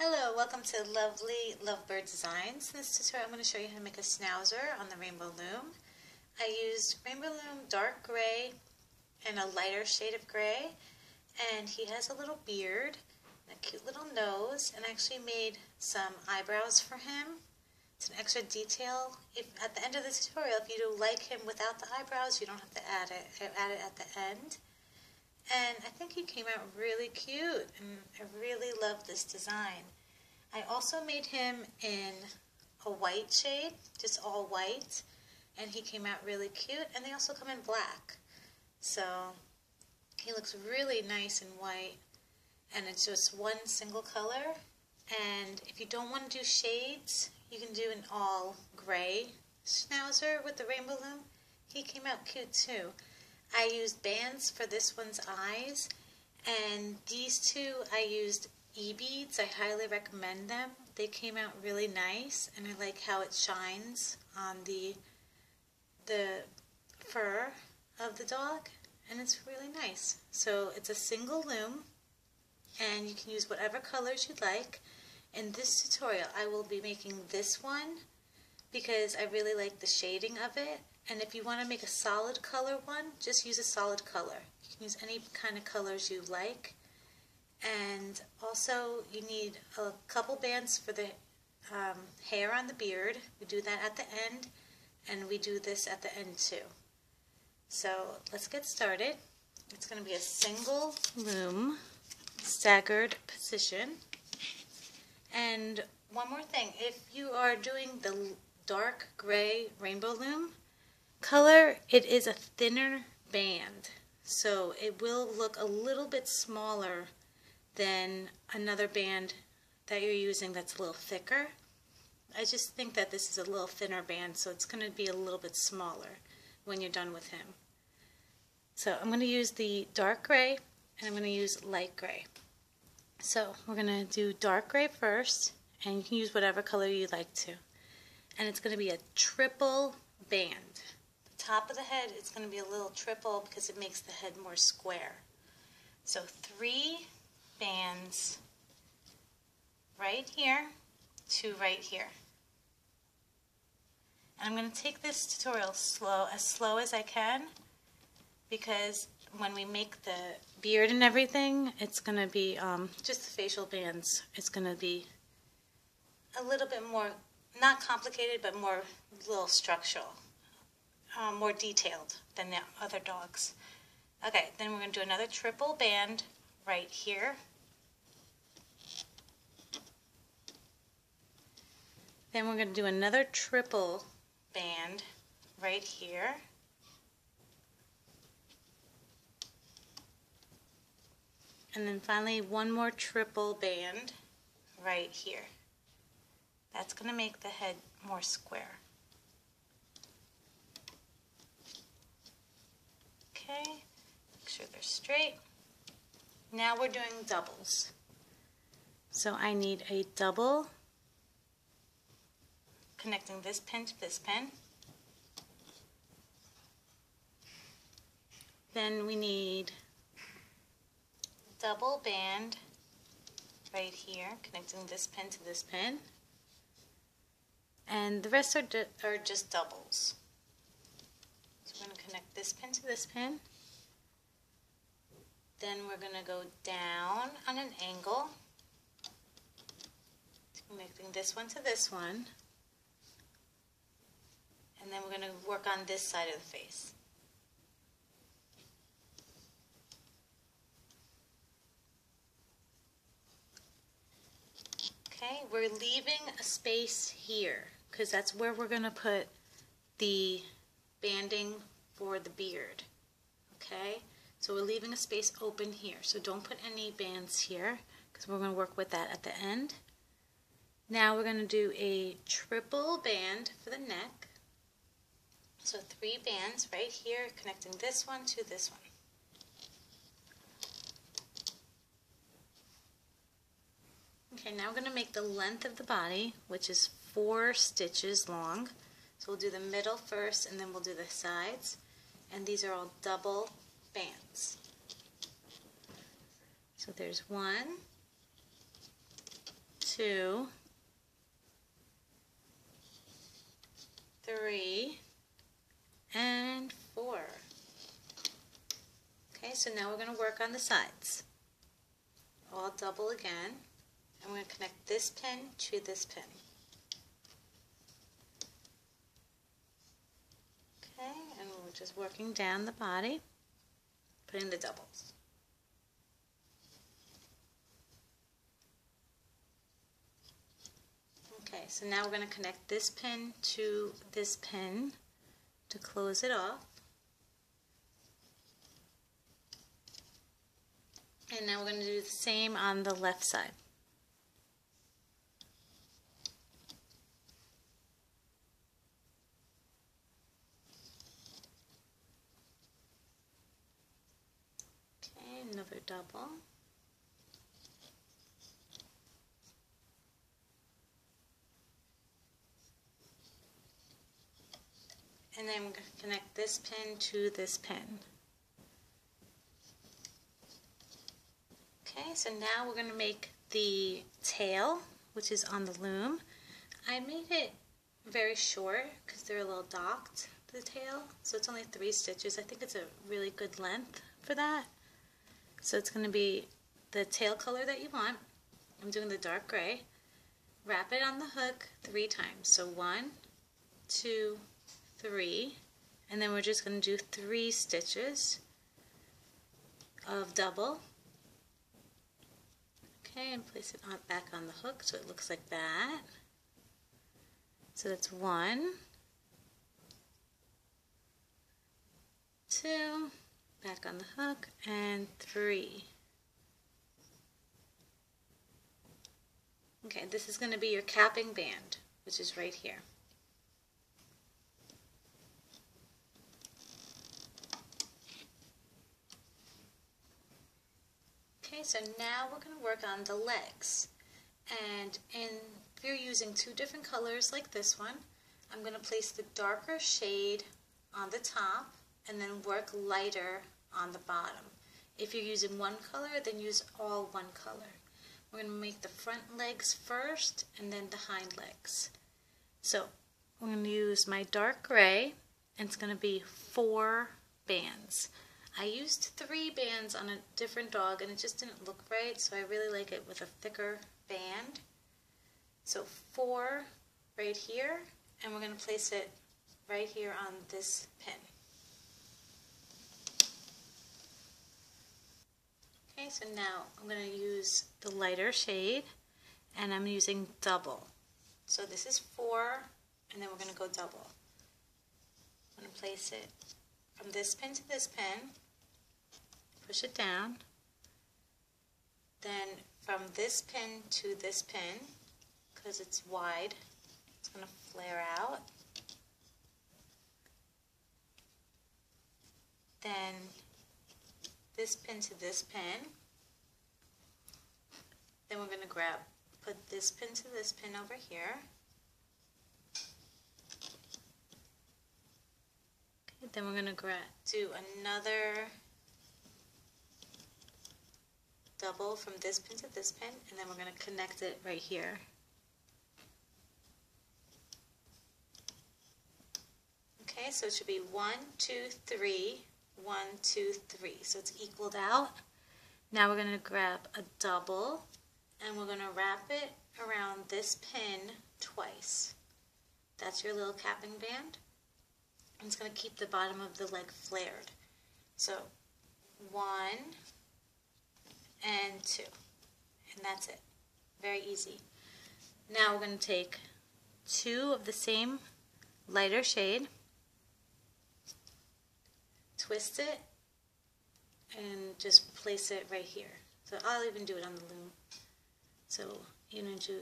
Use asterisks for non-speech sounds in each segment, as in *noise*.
Hello, welcome to Lovely Lovebird Designs. In this tutorial I'm going to show you how to make a schnauzer on the Rainbow Loom. I used Rainbow Loom dark gray and a lighter shade of gray and he has a little beard and a cute little nose and I actually made some eyebrows for him. It's an extra detail. If At the end of the tutorial, if you do like him without the eyebrows, you don't have to add it. I add it at the end. And I think he came out really cute and I really love this design. I also made him in a white shade, just all white, and he came out really cute. And they also come in black. So he looks really nice in white and it's just one single color. And if you don't want to do shades, you can do an all gray schnauzer with the rainbow loom. He came out cute too. I used bands for this one's eyes, and these two I used e-beads. I highly recommend them. They came out really nice, and I like how it shines on the the fur of the dog, and it's really nice. So it's a single loom, and you can use whatever colors you'd like. In this tutorial, I will be making this one because I really like the shading of it and if you want to make a solid color one, just use a solid color. You can use any kind of colors you like. And also you need a couple bands for the um, hair on the beard. We do that at the end and we do this at the end too. So let's get started. It's going to be a single loom staggered position. And one more thing, if you are doing the dark gray rainbow loom, color, it is a thinner band. So it will look a little bit smaller than another band that you're using that's a little thicker. I just think that this is a little thinner band, so it's going to be a little bit smaller when you're done with him. So I'm going to use the dark gray, and I'm going to use light gray. So we're going to do dark gray first, and you can use whatever color you like to. And it's going to be a triple band top of the head it's going to be a little triple because it makes the head more square. So three bands right here two right here. And I'm going to take this tutorial slow, as slow as I can because when we make the beard and everything, it's going to be um, just the facial bands. It's going to be a little bit more, not complicated, but more little structural um, more detailed than the other dogs. Okay, then we're going to do another triple band right here. Then we're going to do another triple band right here. And then finally one more triple band right here. That's going to make the head more square. Okay, make sure they're straight. Now we're doing doubles. So I need a double connecting this pin to this pin. Then we need double band right here, connecting this pin to this pin. And the rest are, are just doubles. Going to connect this pin to this pin. Then we're going to go down on an angle, connecting this one to this one. And then we're going to work on this side of the face. Okay, we're leaving a space here because that's where we're going to put the banding for the beard. Okay, so we're leaving a space open here. So don't put any bands here because we're going to work with that at the end. Now we're going to do a triple band for the neck. So three bands right here connecting this one to this one. Okay, now we're going to make the length of the body, which is four stitches long. So we'll do the middle first and then we'll do the sides. And these are all double bands. So there's one, two, three, and four. Okay, so now we're going to work on the sides. All double again. I'm going to connect this pin to this pin. Okay, and we're just working down the body, putting the doubles. Okay, so now we're going to connect this pin to this pin to close it off. And now we're going to do the same on the left side. Okay, another double. And then we're going to connect this pin to this pin. Okay, so now we're going to make the tail, which is on the loom. I made it very short because they're a little docked, the tail. So it's only three stitches. I think it's a really good length for that. So it's going to be the tail color that you want. I'm doing the dark gray. Wrap it on the hook three times. So one, two, three. And then we're just going to do three stitches of double Okay, and place it on, back on the hook so it looks like that. So that's one, two, back on the hook, and three. Okay, this is going to be your capping band, which is right here. Okay, so now we're going to work on the legs. And in, if you're using two different colors like this one, I'm going to place the darker shade on the top and then work lighter on the bottom. If you're using one color, then use all one color. We're going to make the front legs first and then the hind legs. So I'm going to use my dark gray and it's going to be four bands. I used three bands on a different dog and it just didn't look right, so I really like it with a thicker band. So four right here, and we're going to place it right here on this pin. Okay, so now I'm going to use the lighter shade, and I'm using double. So this is four, and then we're going to go double. I'm going to place it from this pin to this pin, push it down. Then from this pin to this pin, because it's wide, it's going to flare out. Then this pin to this pin. Then we're going to grab, put this pin to this pin over here. Okay, then we're going to grab, do another double from this pin to this pin, and then we're going to connect it right here. Okay, so it should be one, two, three, one, two, three. So it's equaled out. Now we're going to grab a double, and we're going to wrap it around this pin twice. That's your little capping band. And it's going to keep the bottom of the leg flared. So one, and two. And that's it. Very easy. Now we're going to take two of the same lighter shade, twist it, and just place it right here. So I'll even do it on the loom. So you're going to do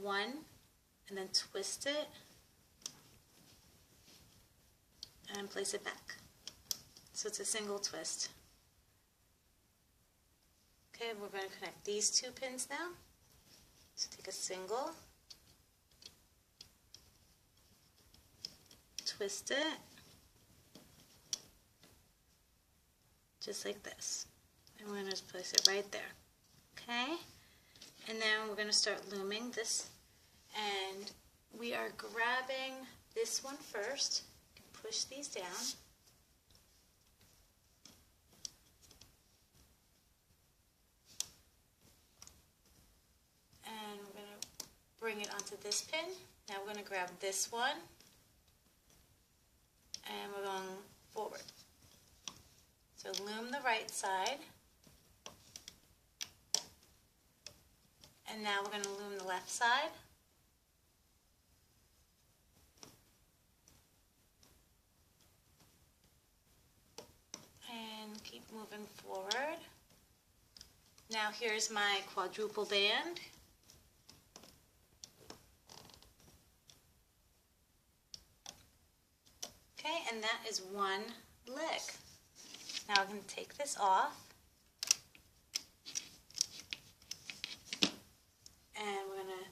one, and then twist it, and place it back. So it's a single twist. Okay, we're going to connect these two pins now. So take a single, twist it, just like this. And we're going to place it right there. Okay? And now we're going to start looming this and we are grabbing this one first. Push these down. And we're going to bring it onto this pin. Now we're going to grab this one and we're going forward. So loom the right side. And now we're going to loom the left side. And keep moving forward. Now here's my quadruple band. Okay, and that is one leg. Now I'm going to take this off. And we're going to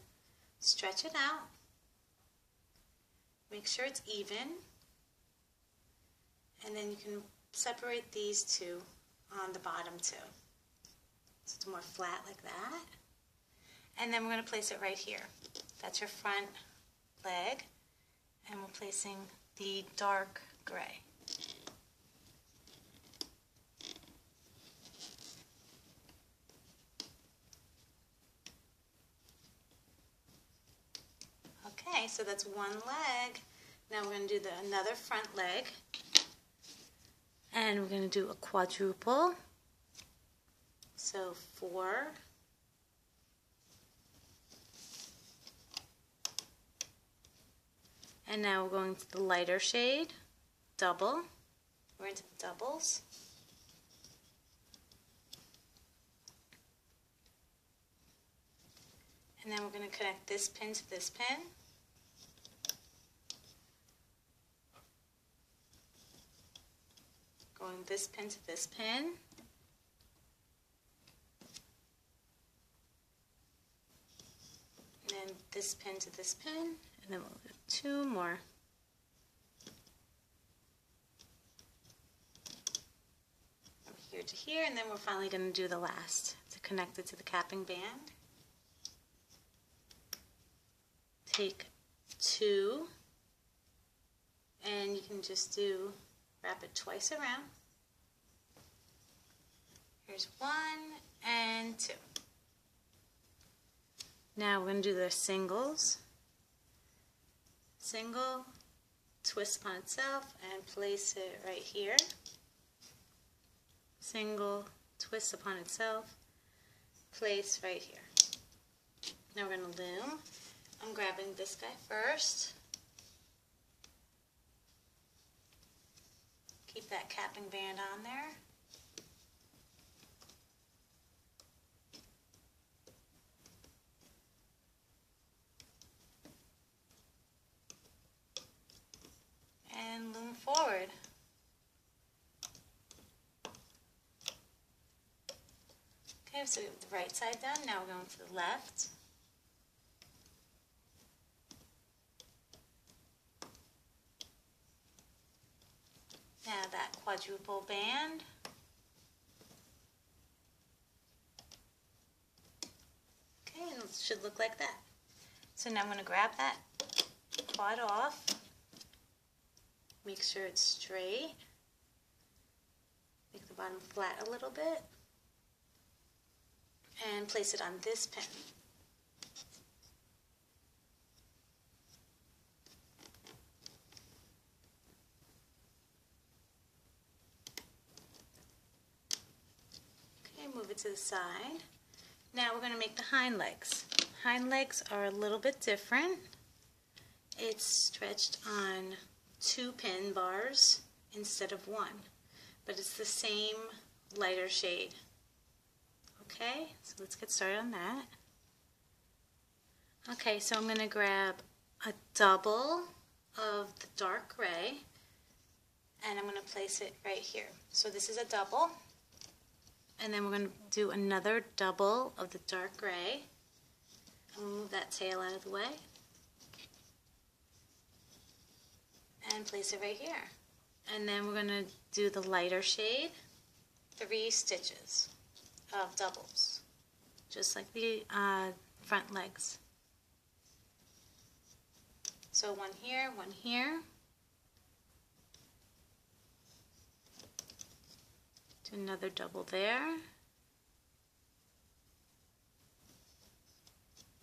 stretch it out. Make sure it's even. And then you can separate these two on the bottom too. So it's more flat like that. And then we're going to place it right here. That's your front leg. And we're placing the dark gray. Okay, so that's one leg. Now we're going to do the another front leg. And we're going to do a quadruple. So four, And now we're going to the lighter shade, double. We're into doubles. And then we're going to connect this pin to this pin. Going this pin to this pin. And then this pin to this pin, and then we'll do two more. From here to here, and then we're finally going to do the last to connect it to the capping band. Take two, and you can just do, wrap it twice around. Here's one and two. Now we're going to do the singles. Single, twist upon itself, and place it right here. Single, twist upon itself, place right here. Now we're going to loom. I'm grabbing this guy first. Keep that capping band on there. And loom forward. Okay, so we have the right side done. Now we're going to the left. Now that quadruple band. Okay, and it should look like that. So now I'm going to grab that quad off. Make sure it's straight. Make the bottom flat a little bit. And place it on this pin. Okay, move it to the side. Now we're going to make the hind legs. Hind legs are a little bit different. It's stretched on two pin bars instead of one, but it's the same lighter shade. Okay, so let's get started on that. Okay, so I'm going to grab a double of the dark gray and I'm going to place it right here. So this is a double and then we're going to do another double of the dark gray. I'm move that tail out of the way. And place it right here. And then we're going to do the lighter shade, three stitches of doubles, just like the uh, front legs. So one here, one here. Do another double there.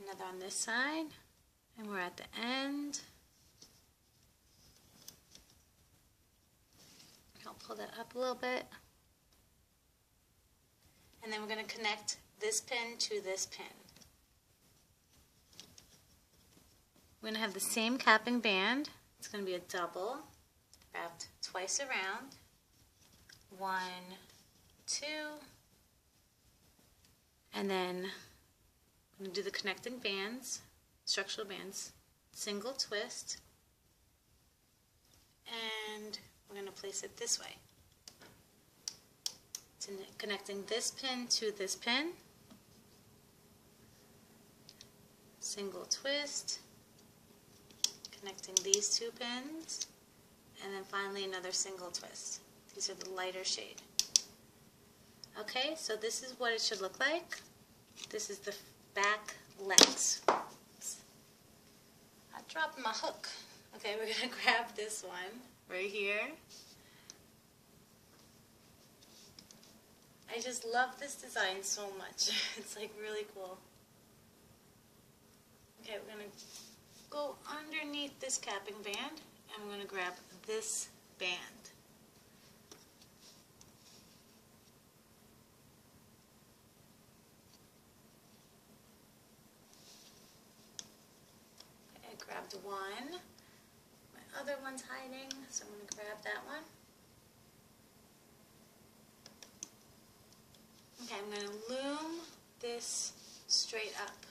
Another on this side. And we're at the end. I'll pull that up a little bit. And then we're going to connect this pin to this pin. We're going to have the same capping band. It's going to be a double, wrapped twice around. One, two, and then I'm going to do the connecting bands, structural bands, single twist, and we're going to place it this way. So connecting this pin to this pin, single twist, connecting these two pins, and then finally another single twist. These are the lighter shade. Okay, so this is what it should look like. This is the back legs. I dropped my hook. Okay, we're going *laughs* to grab this one right here. I just love this design so much. *laughs* it's like really cool. Okay, we're to go underneath this capping band and I'm going to grab this band. I grabbed one. Other one's hiding, so I'm going to grab that one. Okay, I'm going to loom this straight up.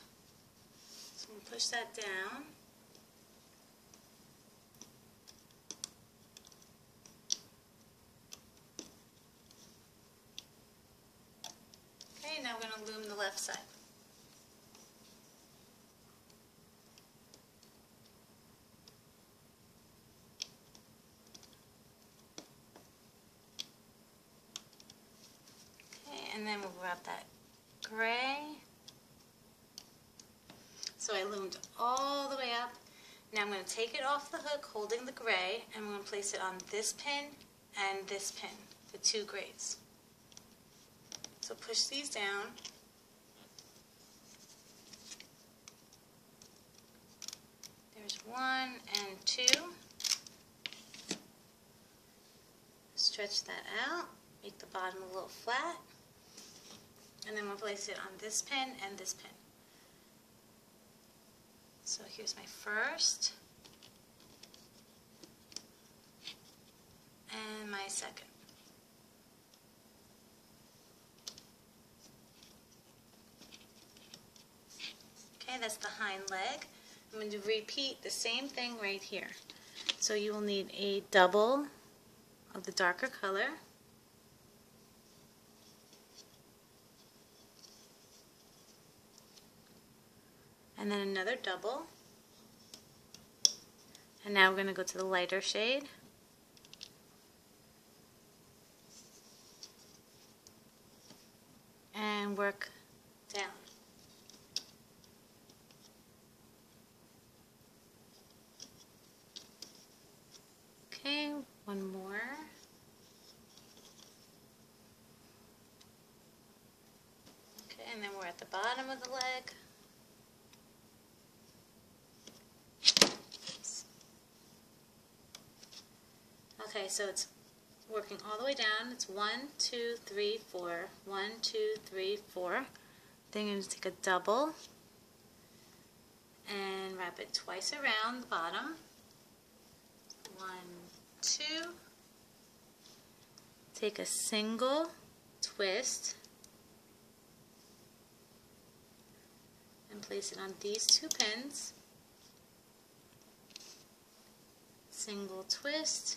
So I'm going to push that down. Okay, now we're going to loom the left side. And then we'll grab that gray. So I loomed all the way up. Now I'm going to take it off the hook holding the gray and I'm going to place it on this pin and this pin, the two grays. So push these down. There's one and two. Stretch that out, make the bottom a little flat and then we'll place it on this pin and this pin. So here's my first and my second. Okay, that's the hind leg. I'm going to repeat the same thing right here. So you will need a double of the darker color. And then another double. And now we're going to go to the lighter shade. And work down. Okay, one more. Okay, and then we're at the bottom of the leg. Okay, so it's working all the way down. It's one, two, three, four. One, two, three, four. Then you're going to take a double and wrap it twice around the bottom. One, two. Take a single twist and place it on these two pins. Single twist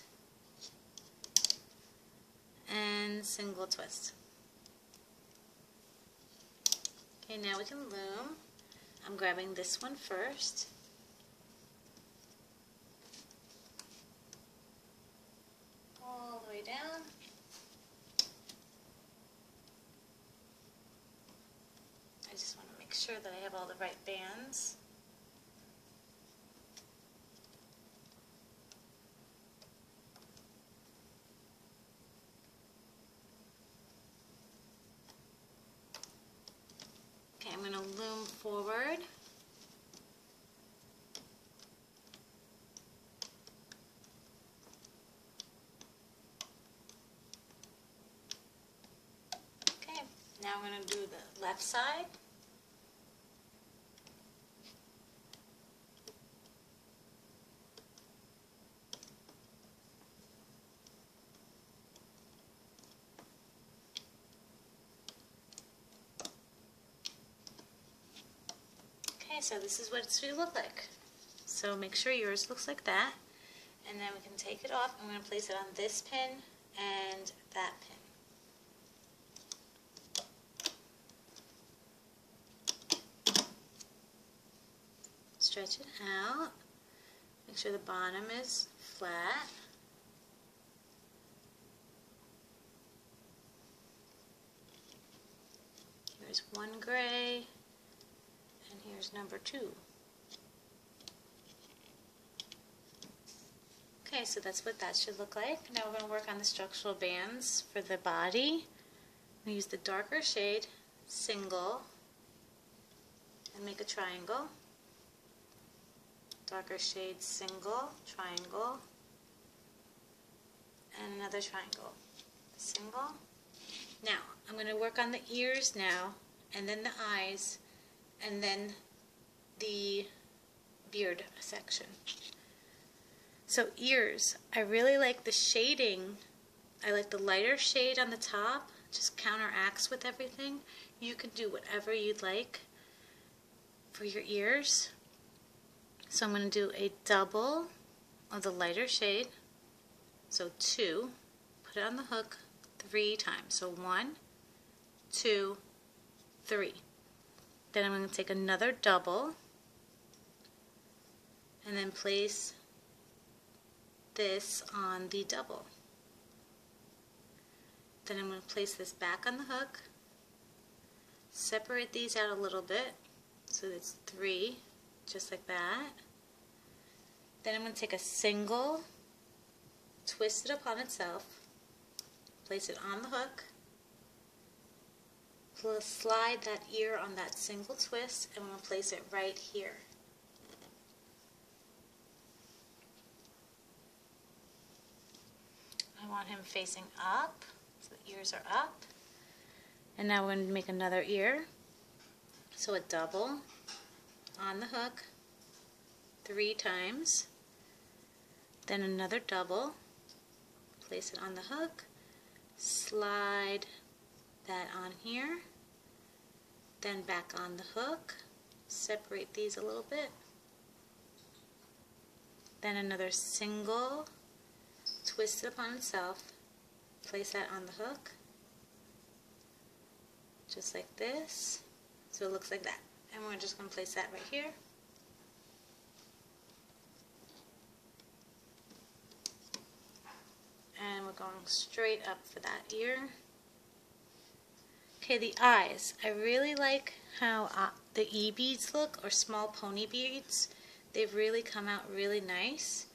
and single twist. Okay, now we can loom. I'm grabbing this one first. All the way down. I just want to make sure that I have all the right bands. Okay, I'm going to loom forward. Okay, now I'm going to do the left side. Okay, so this is what it's going to look like. So make sure yours looks like that. And then we can take it off. I'm going to place it on this pin and that pin. Stretch it out. Make sure the bottom is flat. Here's one gray, here's number two. Okay, so that's what that should look like. Now we're going to work on the structural bands for the body. We use the darker shade, single, and make a triangle. Darker shade, single, triangle, and another triangle. Single. Now, I'm going to work on the ears now, and then the eyes, and then the beard section. So ears, I really like the shading. I like the lighter shade on the top, just counteracts with everything. You can do whatever you'd like for your ears. So I'm going to do a double of the lighter shade. So two, put it on the hook three times. So one, two, three. Then I'm going to take another double and then place this on the double. Then I'm going to place this back on the hook, separate these out a little bit, so it's three, just like that. Then I'm going to take a single, twist it upon itself, place it on the hook, slide that ear on that single twist, and to place it right here. I want him facing up, so the ears are up. And now we're going to make another ear. So a double on the hook three times. Then another double. Place it on the hook. Slide that on here. Then back on the hook. Separate these a little bit. Then another single twist it upon itself, place that on the hook, just like this, so it looks like that. And we're just going to place that right here. And we're going straight up for that ear. Okay, the eyes. I really like how uh, the E-beads look, or small pony beads. They've really come out really nice.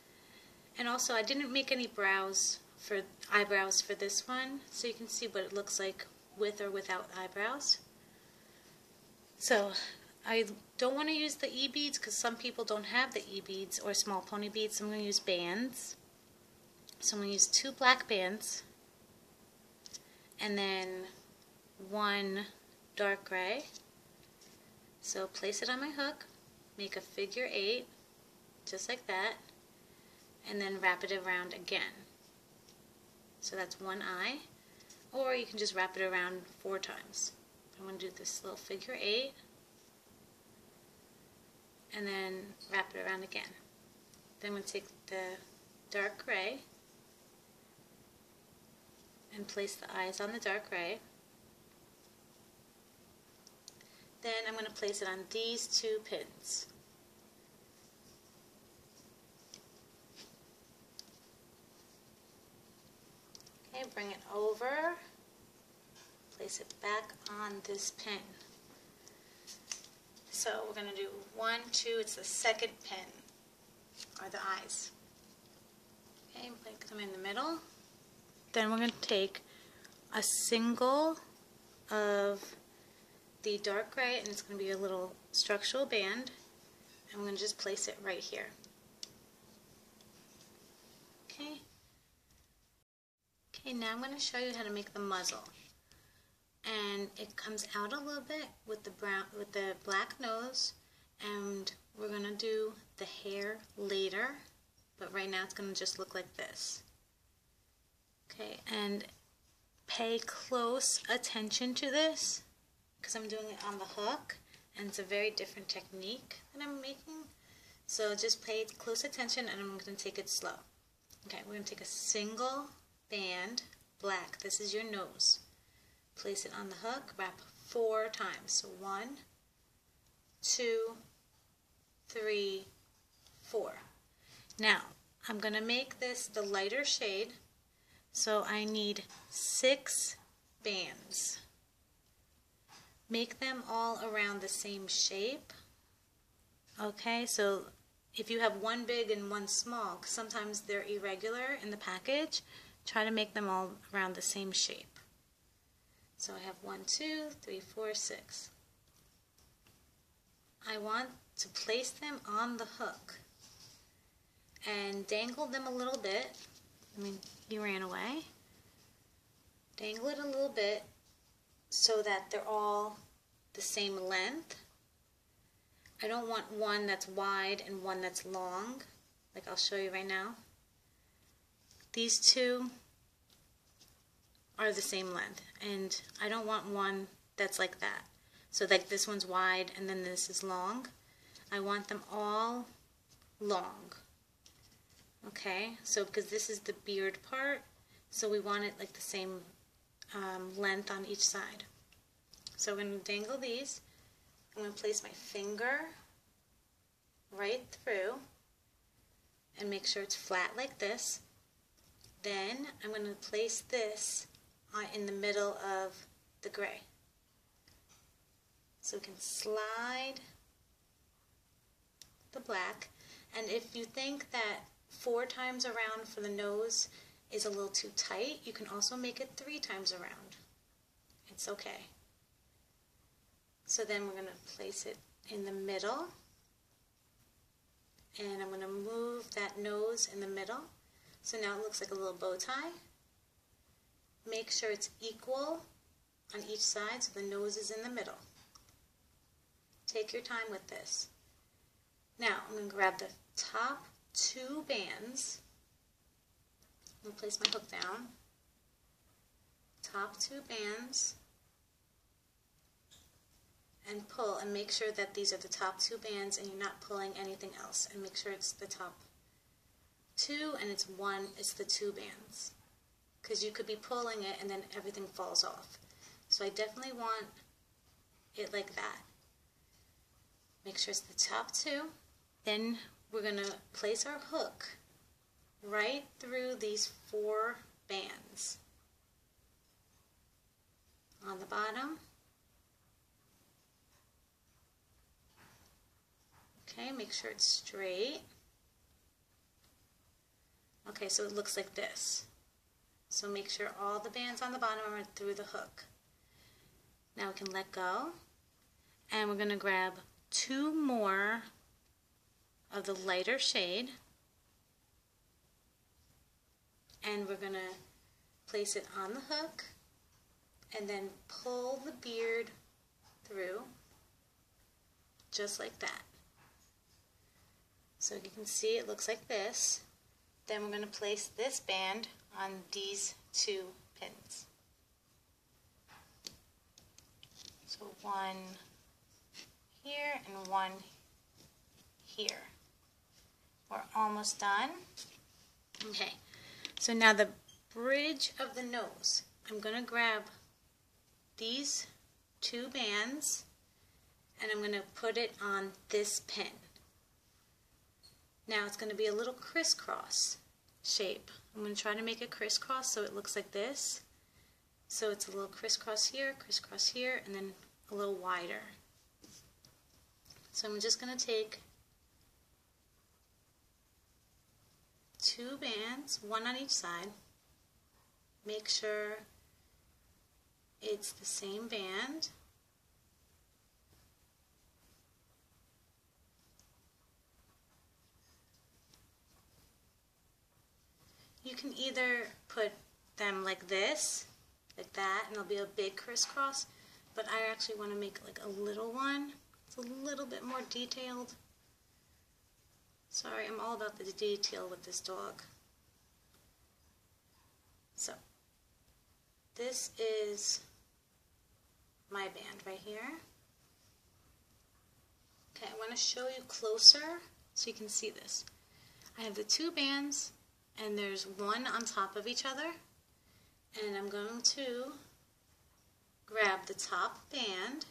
And also I didn't make any brows for eyebrows for this one, so you can see what it looks like with or without eyebrows. So I don't want to use the E-beads because some people don't have the E-beads or small pony beads, I'm going to use bands. So I'm going to use two black bands and then one dark gray. So place it on my hook, make a figure eight, just like that and then wrap it around again. So that's one eye, or you can just wrap it around four times. I'm going to do this little figure eight, and then wrap it around again. Then I'm going to take the dark gray and place the eyes on the dark gray. Then I'm going to place it on these two pins. Okay, bring it over, place it back on this pin. So we're going to do one, two, it's the second pin, or the eyes. Okay, place them in the middle. Then we're going to take a single of the dark gray, and it's going to be a little structural band, and we're going to just place it right here. Okay. Okay, now I'm going to show you how to make the muzzle. And it comes out a little bit with the brown with the black nose and we're going to do the hair later, but right now it's going to just look like this. Okay, and pay close attention to this because I'm doing it on the hook and it's a very different technique that I'm making. So just pay close attention and I'm going to take it slow. Okay, we're going to take a single band, black. This is your nose. Place it on the hook, wrap four times. So one, two, three, four. Now, I'm going to make this the lighter shade, so I need six bands. Make them all around the same shape. Okay, so if you have one big and one small, because sometimes they're irregular in the package, try to make them all around the same shape. So I have one, two, three, four, six. I want to place them on the hook and dangle them a little bit. I mean, you ran away. Dangle it a little bit so that they're all the same length. I don't want one that's wide and one that's long, like I'll show you right now. These two are the same length, and I don't want one that's like that. So like this one's wide and then this is long. I want them all long. Okay, so because this is the beard part, so we want it like the same um, length on each side. So I'm going to dangle these. I'm going to place my finger right through and make sure it's flat like this. Then I'm going to place this in the middle of the gray. So we can slide the black. And if you think that four times around for the nose is a little too tight, you can also make it three times around. It's okay. So then we're going to place it in the middle. And I'm going to move that nose in the middle. So now it looks like a little bow tie. Make sure it's equal on each side so the nose is in the middle. Take your time with this. Now I'm going to grab the top two bands. I'm going to place my hook down. Top two bands and pull and make sure that these are the top two bands and you're not pulling anything else and make sure it's the top two and it's one, it's the two bands because you could be pulling it and then everything falls off. So I definitely want it like that. Make sure it's the top two. Then we're going to place our hook right through these four bands on the bottom Okay, make sure it's straight. Okay, so it looks like this. So make sure all the bands on the bottom are through the hook. Now we can let go. And we're going to grab two more of the lighter shade. And we're going to place it on the hook and then pull the beard through just like that. So you can see it looks like this. Then we're going to place this band on these two pins. So one here and one here. We're almost done. Okay, so now the bridge of the nose. I'm going to grab these two bands and I'm going to put it on this pin. Now it's going to be a little crisscross shape. I'm going to try to make a crisscross so it looks like this. So it's a little crisscross here, crisscross here, and then a little wider. So I'm just going to take two bands, one on each side. Make sure it's the same band. You can either put them like this, like that, and there'll be a big crisscross, but I actually want to make like a little one. It's a little bit more detailed. Sorry, I'm all about the detail with this dog. So, this is my band right here. Okay, I want to show you closer so you can see this. I have the two bands and there's one on top of each other and I'm going to grab the top band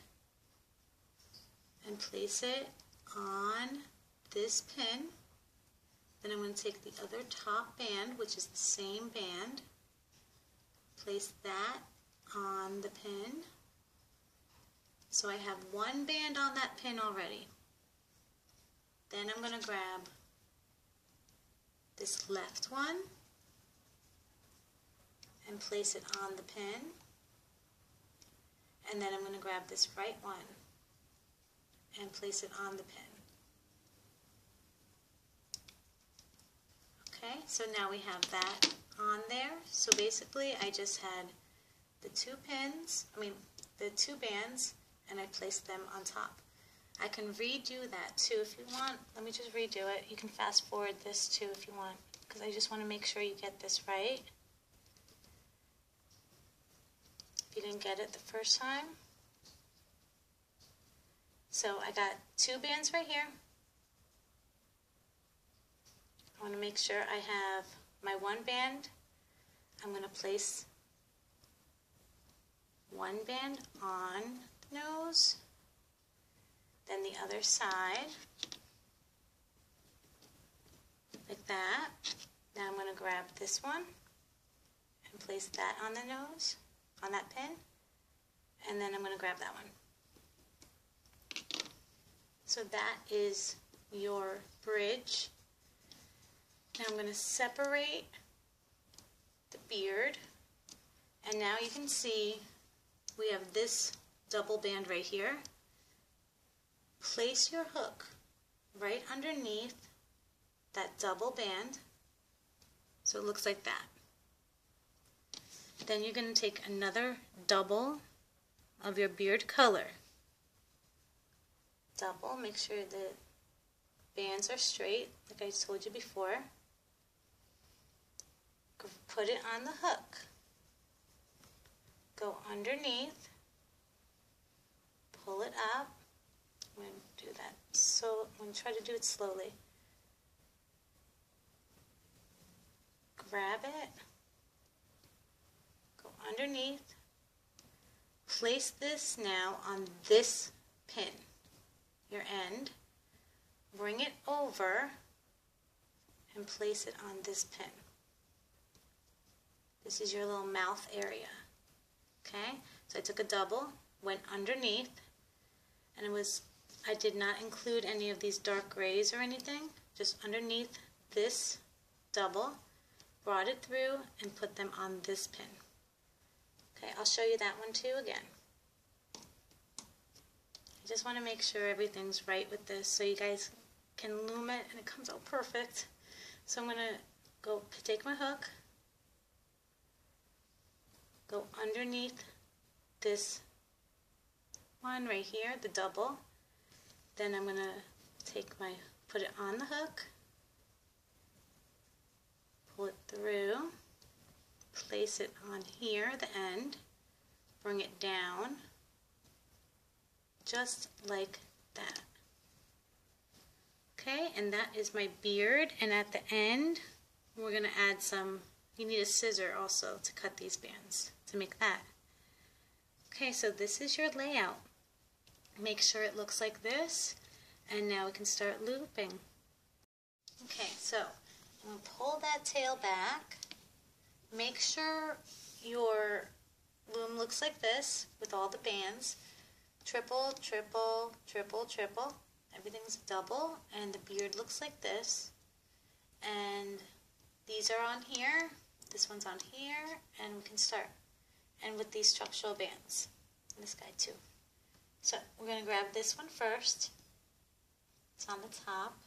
and place it on this pin. Then I'm going to take the other top band, which is the same band, place that on the pin. So I have one band on that pin already. Then I'm going to grab this left one and place it on the pin. And then I'm going to grab this right one and place it on the pin. Okay, so now we have that on there. So basically I just had the two pins, I mean the two bands, and I placed them on top. I can redo that too if you want. Let me just redo it. You can fast forward this too if you want, because I just want to make sure you get this right. If you didn't get it the first time. So I got two bands right here. I want to make sure I have my one band. I'm going to place one band on the nose, then the other side, like that. Now I'm going to grab this one and place that on the nose, on that pin, and then I'm going to grab that one. So that is your bridge now I'm going to separate the beard. And now you can see we have this double band right here. Place your hook right underneath that double band so it looks like that. Then you're going to take another double of your beard color. Double, make sure the bands are straight like I told you before put it on the hook. Go underneath, pull it up. I'm going to do that. So I'm going to try to do it slowly. Grab it, go underneath, place this now on this pin, your end, bring it over, and place it on this pin. This is your little mouth area. Okay, so I took a double, went underneath, and it was, I did not include any of these dark grays or anything, just underneath this double, brought it through and put them on this pin. Okay, I'll show you that one too again. I just want to make sure everything's right with this so you guys can loom it and it comes out perfect. So I'm going to go take my hook, go underneath this one right here, the double. Then I'm going to take my, put it on the hook, pull it through, place it on here, the end, bring it down, just like that. Okay, and that is my beard, and at the end, we're going to add some, you need a scissor also to cut these bands to make that. Okay, so this is your layout. Make sure it looks like this, and now we can start looping. Okay, so I'm going to pull that tail back. Make sure your loom looks like this with all the bands. Triple, triple, triple, triple. Everything's double and the beard looks like this. And these are on here, this one's on here, and we can start. And with these structural bands, and this guy too. So we're going to grab this one first. It's on the top.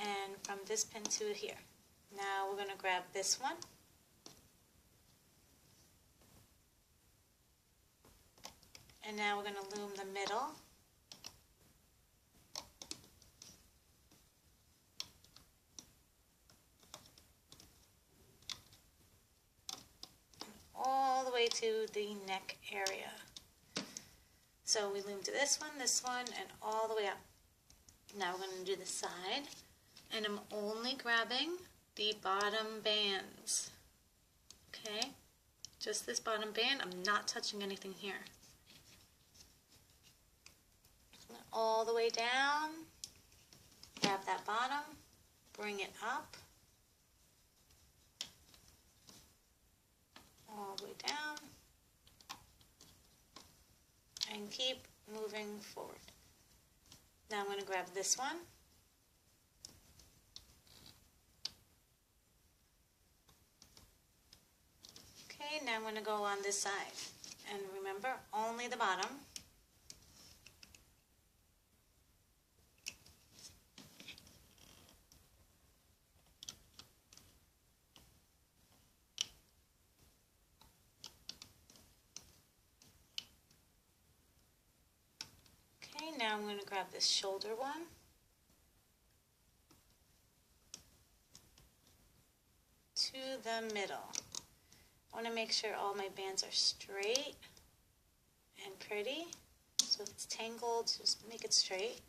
And from this pin to here. Now we're going to grab this one. And now we're going to loom the middle. All the way to the neck area. So we loomed this one, this one, and all the way up. Now we're going to do the side, and I'm only grabbing the bottom bands. Okay, just this bottom band. I'm not touching anything here. All the way down, grab that bottom, bring it up. all the way down and keep moving forward. Now I'm going to grab this one. Okay, now I'm going to go on this side. And remember, only the bottom. now I'm going to grab this shoulder one. To the middle. I want to make sure all my bands are straight and pretty. So if it's tangled, just make it straight.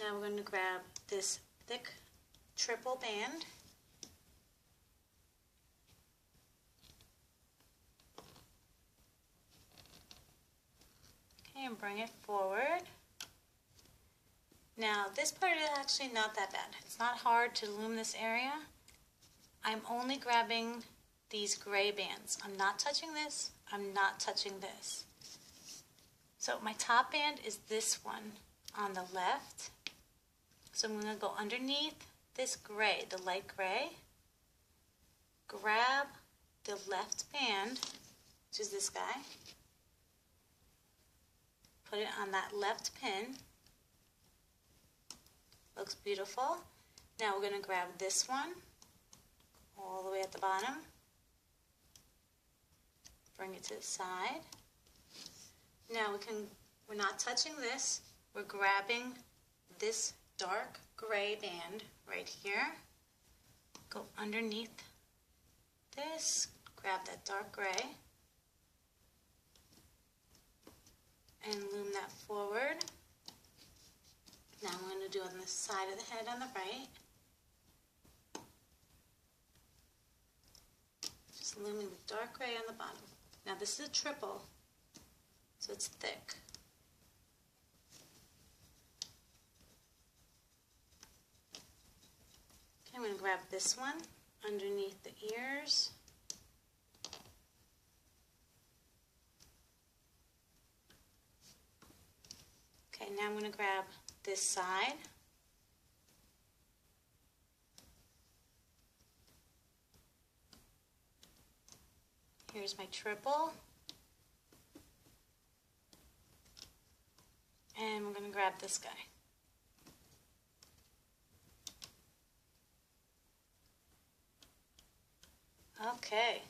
Now we're going to grab this thick triple band. Okay, and bring it forward. Now this part is actually not that bad. It's not hard to loom this area. I'm only grabbing these gray bands. I'm not touching this. I'm not touching this. So my top band is this one on the left. So I'm going to go underneath this gray, the light gray. Grab the left band, which is this guy. Put it on that left pin. Looks beautiful. Now we're going to grab this one all the way at the bottom. Bring it to the side. Now we can, we're not touching this. We're grabbing this dark gray band right here. Go underneath this, grab that dark gray, and loom that forward. Now I'm going to do on the side of the head on the right. Just looming the dark gray on the bottom. Now this is a triple, so it's thick. Okay, I'm going to grab this one underneath the ears. Okay, now I'm going to grab this side. Here's my triple. And we're going to grab this guy. Okay,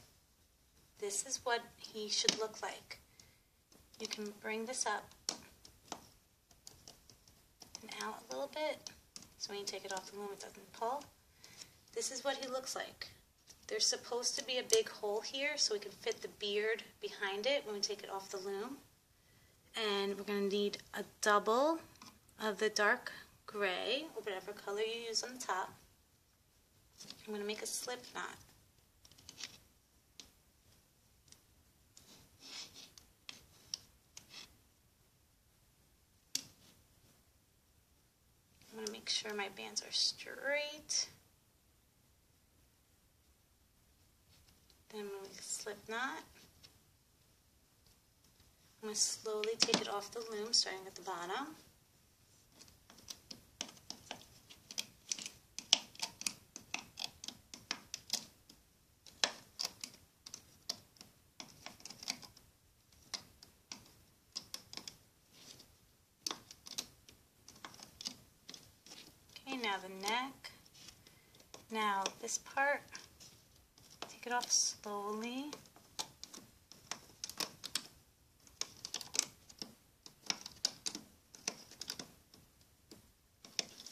this is what he should look like. You can bring this up out a little bit. So when you take it off the loom, it doesn't pull. This is what he looks like. There's supposed to be a big hole here so we can fit the beard behind it when we take it off the loom. And we're going to need a double of the dark gray, or whatever color you use on the top. I'm going to make a slip knot. Make sure my bands are straight. Then we slip knot. I'm going to slowly take it off the loom, starting at the bottom. Okay, now the neck. Now this part, take it off slowly.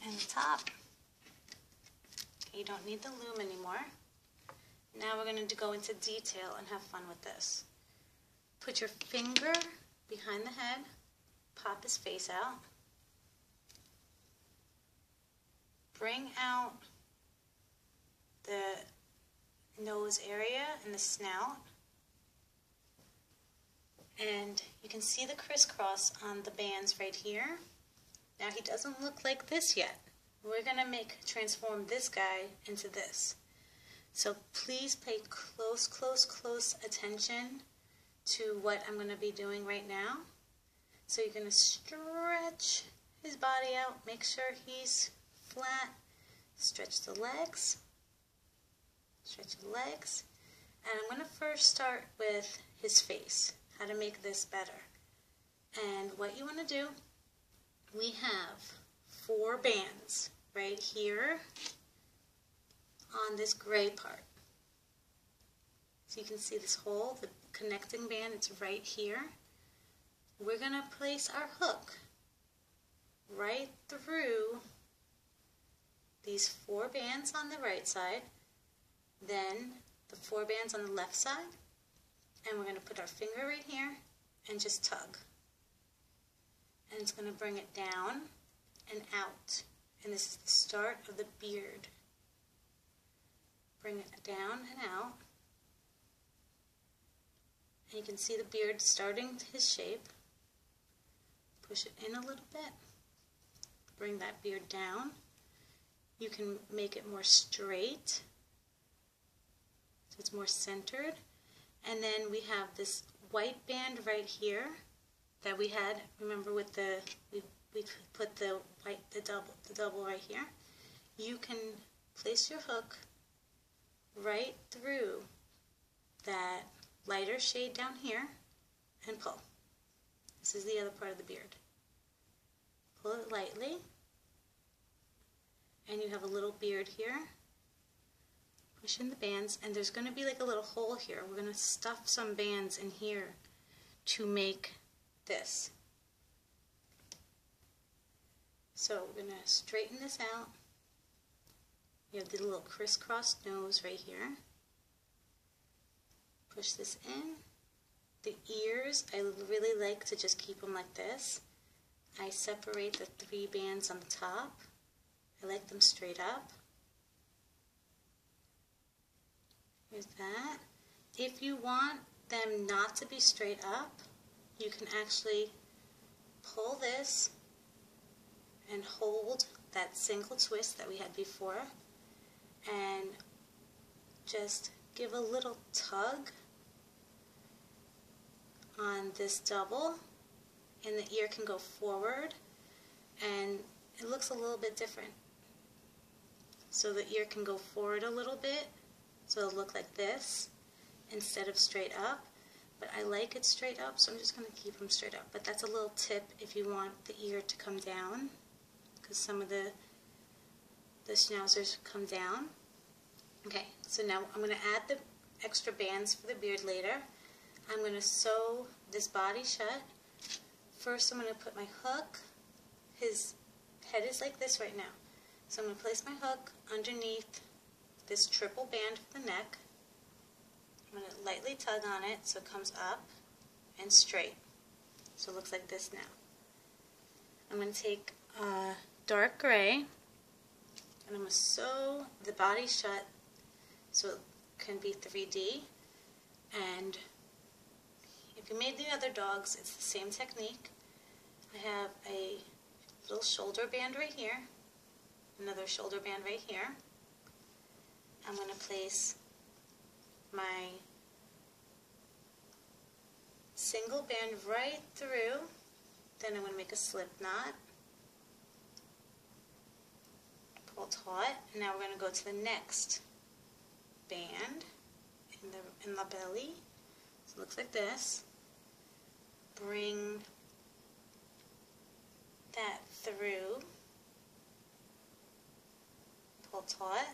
And the top. Okay, you don't need the loom anymore. Now we're going to go into detail and have fun with this. Put your finger behind the head, pop his face out. Bring out the nose area and the snout. And you can see the crisscross on the bands right here. Now he doesn't look like this yet. We're going to make transform this guy into this. So please pay close, close, close attention to what I'm going to be doing right now. So you're going to stretch his body out, make sure he's flat, stretch the legs, stretch the legs, and I'm going to first start with his face, how to make this better. And what you want to do, we have four bands right here on this gray part. So you can see this hole, the connecting band, it's right here. We're going to place our hook right through these four bands on the right side, then the four bands on the left side, and we're going to put our finger right here and just tug. And it's going to bring it down and out. And this is the start of the beard. Bring it down and out. And you can see the beard starting his shape. Push it in a little bit. Bring that beard down. You can make it more straight, so it's more centered. And then we have this white band right here that we had, remember with the, we, we put the white, the double, the double right here. You can place your hook right through that lighter shade down here and pull. This is the other part of the beard. Pull it lightly and you have a little beard here. Push in the bands, and there's going to be like a little hole here. We're going to stuff some bands in here to make this. So we're going to straighten this out. You have the little crisscross nose right here. Push this in. The ears, I really like to just keep them like this. I separate the three bands on the top. I like them straight up. That. If you want them not to be straight up, you can actually pull this and hold that single twist that we had before and just give a little tug on this double and the ear can go forward and it looks a little bit different. So the ear can go forward a little bit, so it'll look like this instead of straight up. But I like it straight up, so I'm just going to keep them straight up. But that's a little tip if you want the ear to come down, because some of the, the schnauzers come down. Okay, so now I'm going to add the extra bands for the beard later. I'm going to sew this body shut. First I'm going to put my hook. His head is like this right now. So I'm going to place my hook underneath this triple band for the neck. I'm going to lightly tug on it so it comes up and straight. So it looks like this now. I'm going to take a dark gray and I'm going to sew the body shut so it can be 3D. And if you made the other dogs, it's the same technique. I have a little shoulder band right here another shoulder band right here. I'm going to place my single band right through, then I'm going to make a slip knot, pull taut, and now we're going to go to the next band in the, in the belly, so it looks like this, bring that through, pull taut,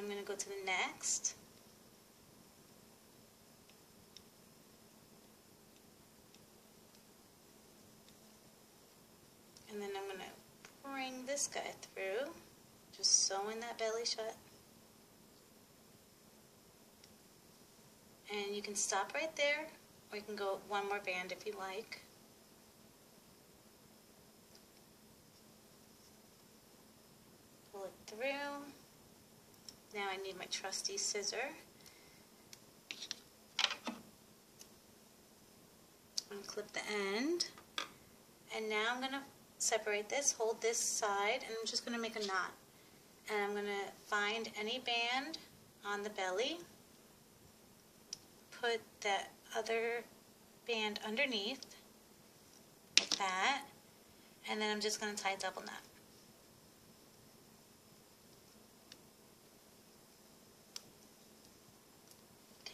I'm going to go to the next, and then I'm going to bring this guy through, just sewing that belly shut. And you can stop right there, or you can go one more band if you like. Pull it through. Now I need my trusty scissor. Unclip the end. And now I'm going to separate this, hold this side, and I'm just going to make a knot. And I'm going to find any band on the belly, put that other band underneath, like that, and then I'm just going to tie a double knot.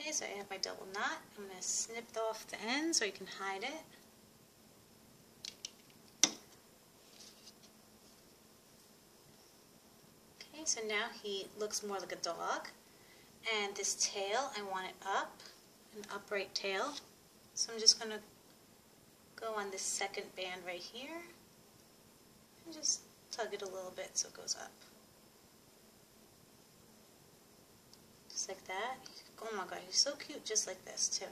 Okay, so I have my double knot. I'm going to snip off the end so you can hide it. Okay, so now he looks more like a dog. And this tail, I want it up, an upright tail. So I'm just going to go on this second band right here and just tug it a little bit so it goes up. Just like that. Oh my god, he's so cute just like this too.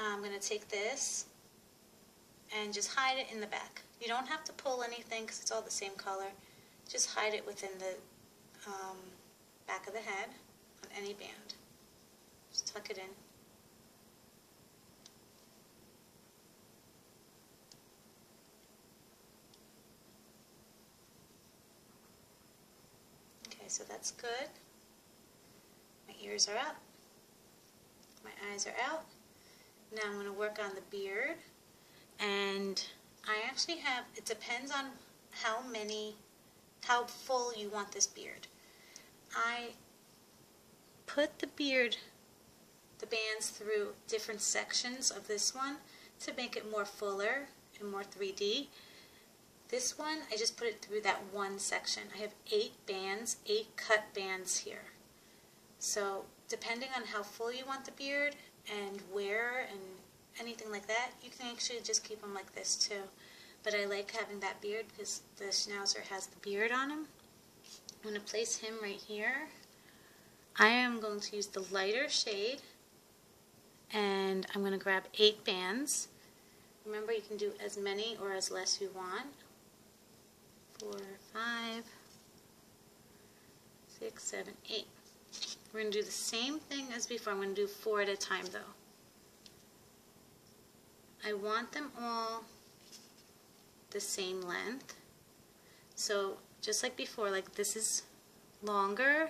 I'm going to take this and just hide it in the back. You don't have to pull anything because it's all the same color. Just hide it within the um, back of the head on any band. Just tuck it in. Okay, so that's good. My ears are up. My eyes are out. Now I'm going to work on the beard. And I actually have, it depends on how many how full you want this beard. I put the beard, the bands through different sections of this one to make it more fuller and more 3D. This one, I just put it through that one section. I have eight bands, eight cut bands here. So depending on how full you want the beard and where and anything like that, you can actually just keep them like this too but I like having that beard because the Schnauzer has the beard on him. I'm going to place him right here. I am going to use the lighter shade and I'm going to grab eight bands. Remember you can do as many or as less you want. Four, five, six, seven, eight. We're going to do the same thing as before. I'm going to do four at a time though. I want them all the same length. So just like before, like this is longer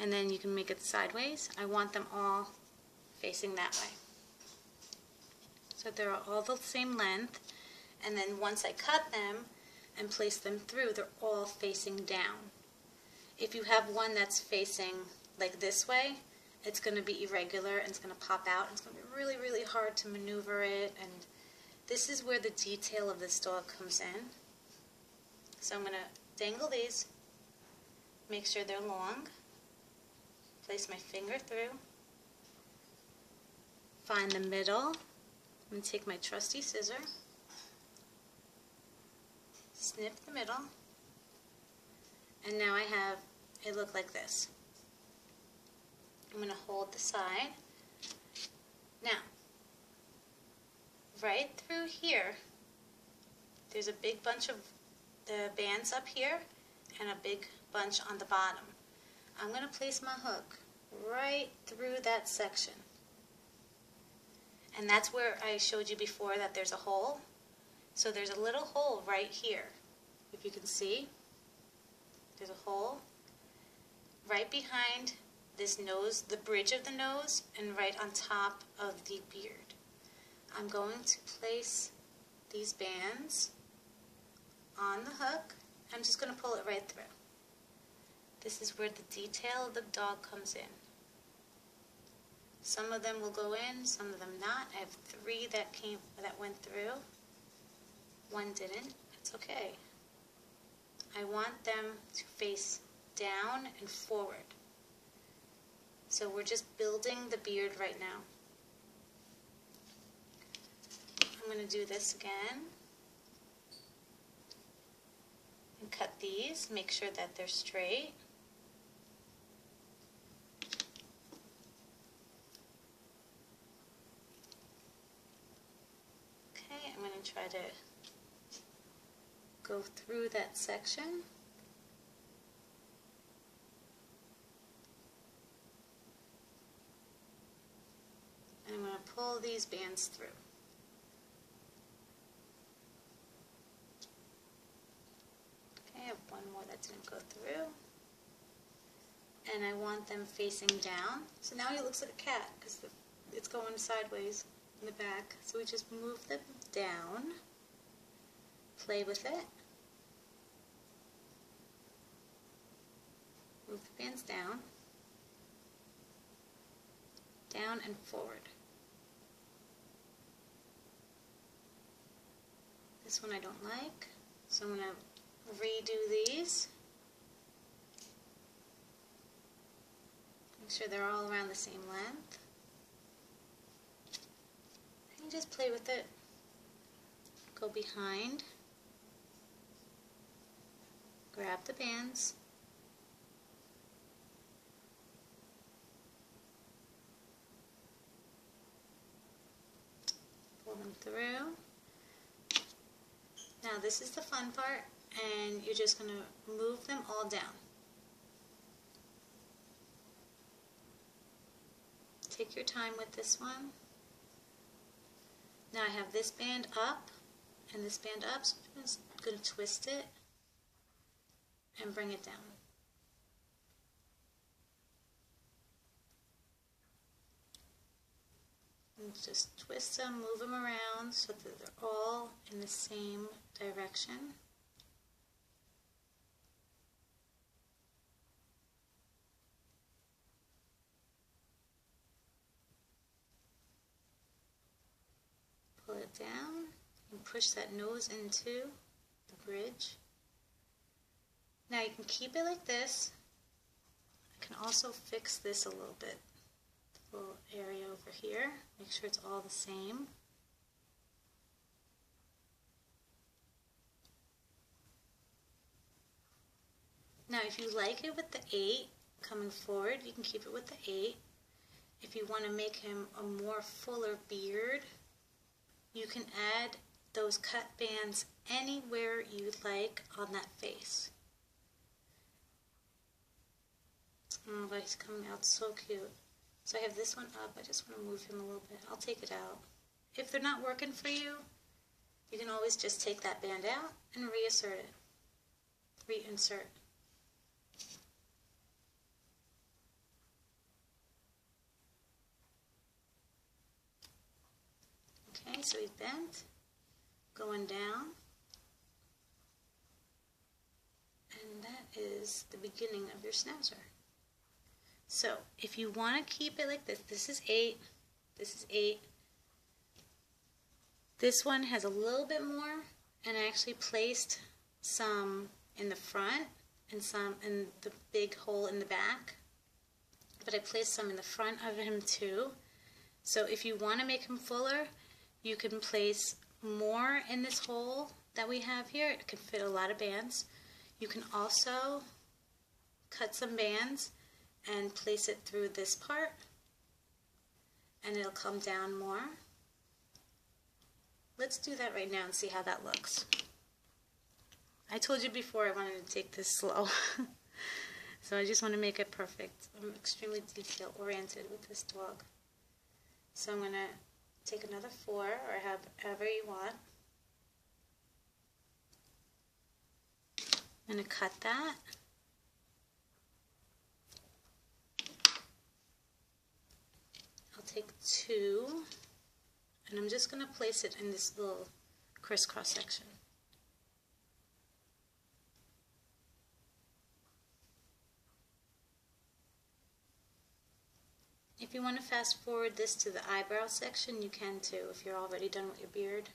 and then you can make it sideways. I want them all facing that way. So they're all the same length and then once I cut them and place them through, they're all facing down. If you have one that's facing like this way, it's going to be irregular and it's going to pop out. And it's going to be really, really hard to maneuver it and this is where the detail of this dog comes in. So I'm going to dangle these, make sure they're long, place my finger through, find the middle, I'm going to take my trusty scissor, snip the middle, and now I have it look like this. I'm going to hold the side. Now, right through here, there's a big bunch of the bands up here and a big bunch on the bottom. I'm going to place my hook right through that section. And that's where I showed you before that there's a hole. So there's a little hole right here. If you can see, there's a hole right behind this nose, the bridge of the nose, and right on top of the beard. I'm going to place these bands on the hook. I'm just going to pull it right through. This is where the detail of the dog comes in. Some of them will go in, some of them not. I have three that came that went through. One didn't. It's okay. I want them to face down and forward. So we're just building the beard right now. I'm going to do this again. And cut these, make sure that they're straight. Okay, I'm going to try to go through that section. And I'm going to pull these bands through. Okay, I have one more that didn't go through. And I want them facing down. So now he looks like a cat because it's going sideways in the back. So we just move them down, play with it. Move the bands down, down and forward. This one I don't like, so I'm going to redo these. Make sure they're all around the same length. And just play with it. Go behind. Grab the bands. Pull them through. Now this is the fun part and you're just going to move them all down. Take your time with this one. Now I have this band up and this band up, so I'm just going to twist it and bring it down. And just twist them, move them around so that they're all in the same direction. Pull it down and push that nose into the bridge. Now you can keep it like this. I can also fix this a little bit little area over here. Make sure it's all the same. Now if you like it with the 8 coming forward, you can keep it with the 8. If you want to make him a more fuller beard, you can add those cut bands anywhere you like on that face. Oh, but he's coming out so cute. So I have this one up. I just want to move him a little bit. I'll take it out. If they're not working for you, you can always just take that band out and reassert it. Reinsert. Okay, so he's bent, going down. And that is the beginning of your schnauzer. So if you want to keep it like this, this is 8, this is 8. This one has a little bit more, and I actually placed some in the front and some in the big hole in the back. But I placed some in the front of him too. So if you want to make him fuller, you can place more in this hole that we have here. It can fit a lot of bands. You can also cut some bands and place it through this part and it'll come down more. Let's do that right now and see how that looks. I told you before I wanted to take this slow. *laughs* so I just want to make it perfect. I'm extremely detail oriented with this dog. So I'm going to take another four or however you want. I'm going to cut that. Take two and I'm just going to place it in this little crisscross section. If you want to fast forward this to the eyebrow section, you can too if you're already done with your beard.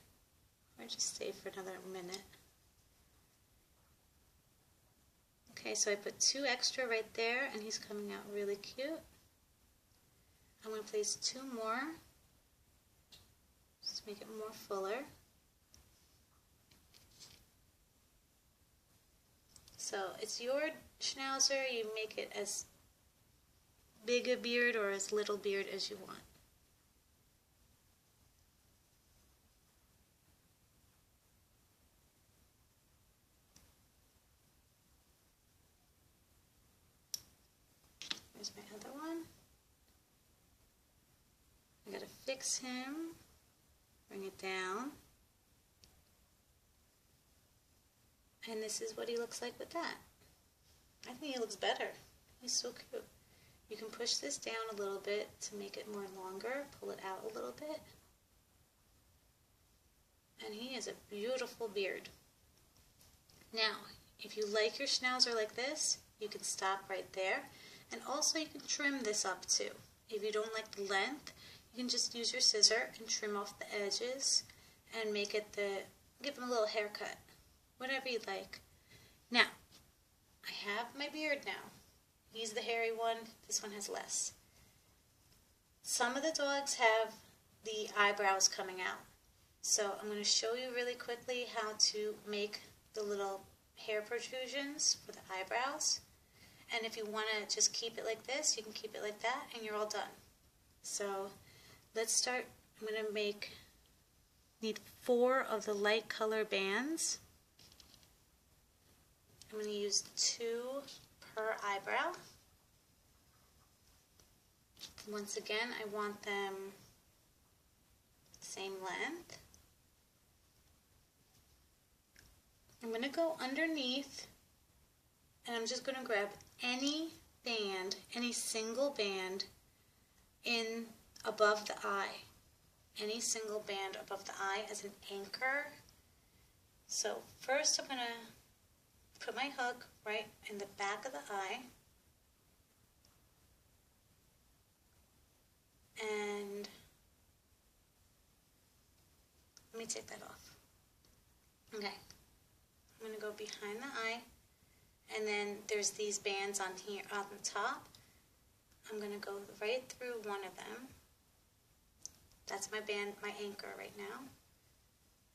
Or just stay for another minute. Okay, so I put two extra right there and he's coming out really cute. I'm going to place two more just to make it more fuller. So it's your schnauzer, you make it as big a beard or as little beard as you want. Here's my other one. I gotta fix him, bring it down. And this is what he looks like with that. I think he looks better. He's so cute. You can push this down a little bit to make it more longer, pull it out a little bit. And he has a beautiful beard. Now, if you like your schnauzer like this, you can stop right there. And also you can trim this up too. If you don't like the length, you can just use your scissor and trim off the edges and make it the, give him a little haircut. Whatever you like. Now, I have my beard now. He's the hairy one, this one has less. Some of the dogs have the eyebrows coming out. So I'm going to show you really quickly how to make the little hair protrusions for the eyebrows. And if you want to just keep it like this, you can keep it like that and you're all done. So let's start. I'm going to make, need four of the light color bands. I'm going to use two per eyebrow. Once again, I want them same length. I'm going to go underneath and I'm just going to grab any band, any single band in above the eye. Any single band above the eye as an anchor. So first I'm going to put my hook right in the back of the eye. And let me take that off. Okay. I'm going to go behind the eye. And then there's these bands on here on the top. I'm going to go right through one of them. That's my band, my anchor right now.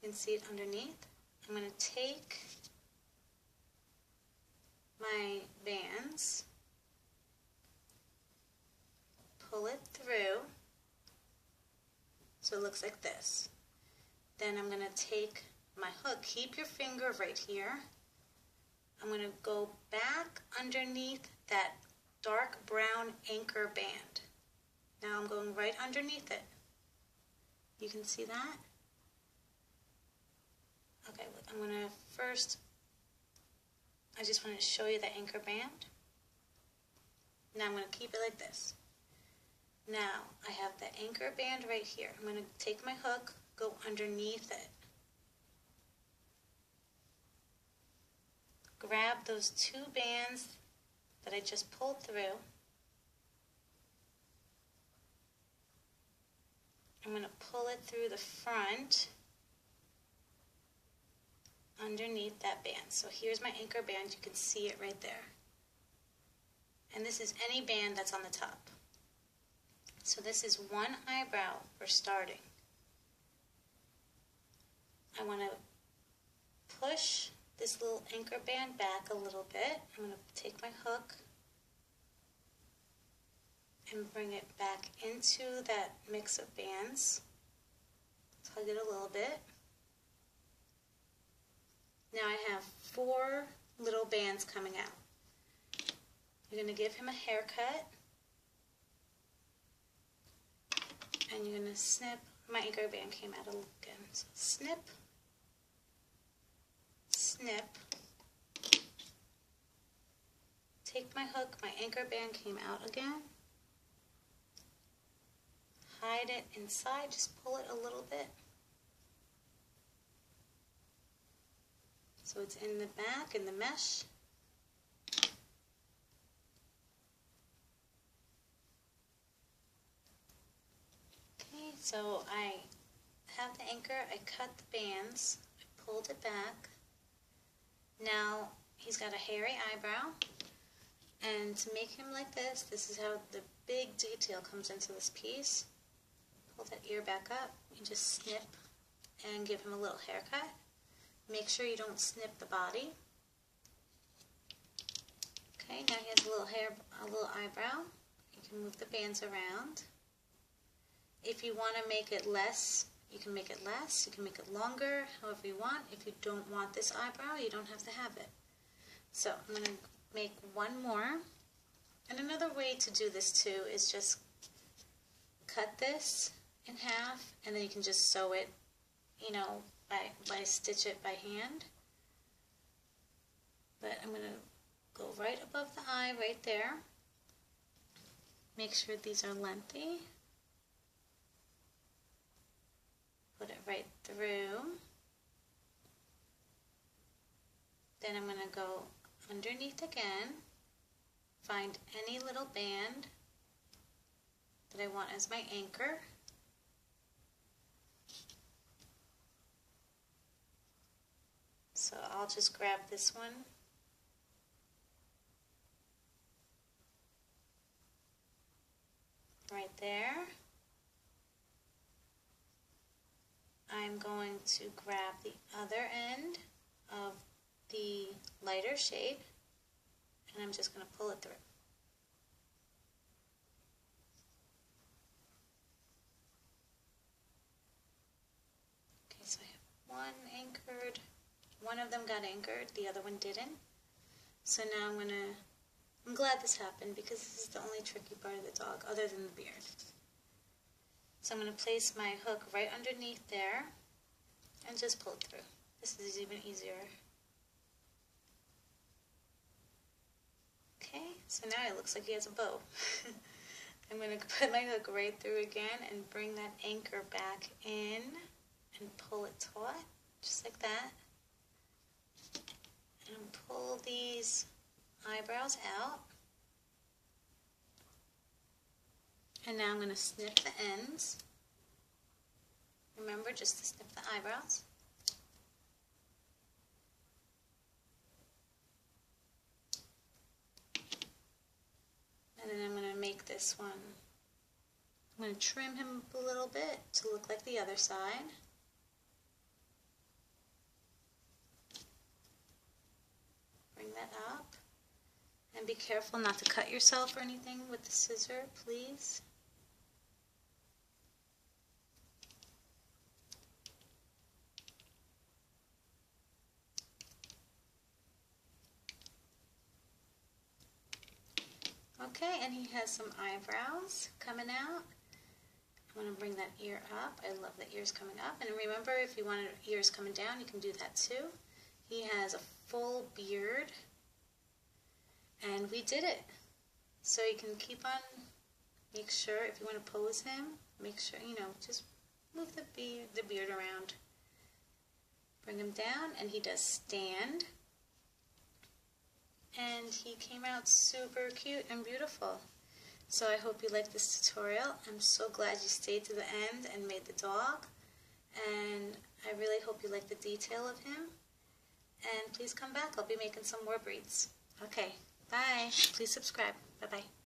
You can see it underneath. I'm going to take my bands, pull it through, so it looks like this. Then I'm going to take my hook, keep your finger right here. I'm going to go back underneath that dark brown anchor band. Now I'm going right underneath it. You can see that? Okay, I'm going to first I just want to show you the anchor band. Now I'm going to keep it like this. Now I have the anchor band right here. I'm going to take my hook, go underneath it. Grab those two bands that I just pulled through. I'm going to pull it through the front underneath that band. So here's my anchor band. You can see it right there. And this is any band that's on the top. So this is one eyebrow for starting. I want to push this little anchor band back a little bit. I'm going to take my hook and bring it back into that mix of bands. Tug it a little bit. Now I have four little bands coming out. You're going to give him a haircut. And you're going to snip. My anchor band came out again. So snip, snip. Take my hook. My anchor band came out again. Hide it inside, just pull it a little bit. So it's in the back, in the mesh. Okay, so I have the anchor, I cut the bands, I pulled it back. Now he's got a hairy eyebrow. And to make him like this, this is how the big detail comes into this piece. Pull that ear back up, you just snip and give him a little haircut. Make sure you don't snip the body. Okay, now he has a little hair, a little eyebrow. You can move the bands around. If you want to make it less, you can make it less. You can make it longer, however you want. If you don't want this eyebrow, you don't have to have it. So I'm going to make one more. And another way to do this too is just cut this in half and then you can just sew it, you know, by, by stitch it by hand. But I'm going to go right above the eye right there. Make sure these are lengthy. Put it right through. Then I'm going to go underneath again, find any little band that I want as my anchor. So I'll just grab this one. Right there. I'm going to grab the other end of the lighter shade and I'm just going to pull it through. Okay, so I have one anchored, one of them got anchored, the other one didn't. So now I'm to, I'm glad this happened because this is the only tricky part of the dog other than the beard. So I'm to place my hook right underneath there and just pull it through. This is even easier. Okay, so now it looks like he has a bow. *laughs* I'm going *laughs* to put my hook right through again and bring that anchor back in and pull it taut, just like that. And pull these eyebrows out. And now I'm going to snip the ends. Remember just to snip the eyebrows. And then I'm going to make this one, I'm going to trim him a little bit to look like the other side. Bring that up. And be careful not to cut yourself or anything with the scissor, please. Okay, and he has some eyebrows coming out. I'm going to bring that ear up. I love the ears coming up. And remember, if you want ears coming down, you can do that too. He has a full beard. And we did it. So you can keep on, make sure, if you want to pose him, make sure, you know, just move the beard, the beard around. Bring him down, and he does stand and he came out super cute and beautiful. So I hope you liked this tutorial. I'm so glad you stayed to the end and made the dog. And I really hope you like the detail of him. And please come back. I'll be making some more breeds. Okay, bye. Please subscribe. Bye-bye.